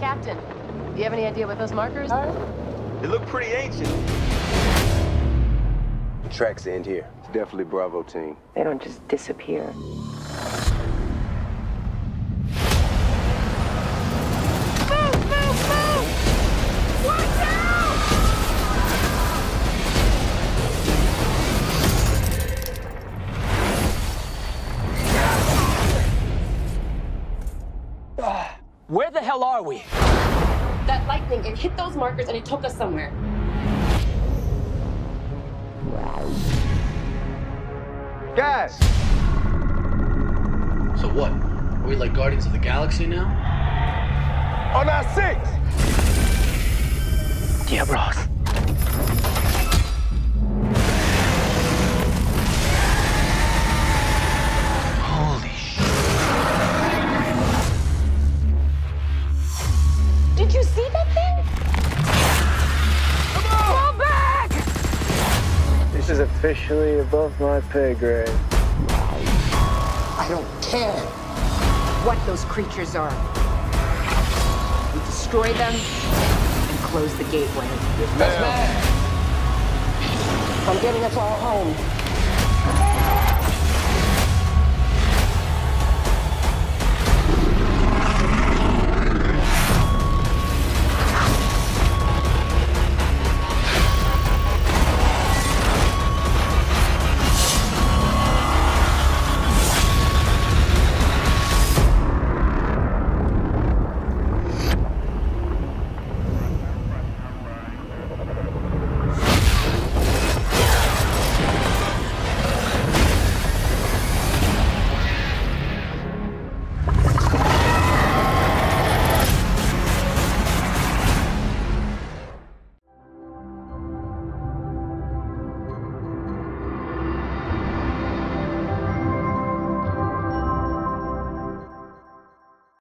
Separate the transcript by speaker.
Speaker 1: Captain, do you have any idea what those markers are?
Speaker 2: They look pretty ancient.
Speaker 3: The tracks end here. It's definitely Bravo team.
Speaker 1: They don't just disappear.
Speaker 4: Where the hell are we?
Speaker 1: That lightning, it hit those markers and it took us somewhere.
Speaker 3: Guys!
Speaker 5: So what? Are we like Guardians of the Galaxy now?
Speaker 3: On our six!
Speaker 4: Diablos.
Speaker 1: You see that thing? Fall back!
Speaker 3: This is officially above my pay grade.
Speaker 6: I don't care what those creatures are. We destroy them and close the gateway.
Speaker 3: Yes,
Speaker 6: I'm getting us all home.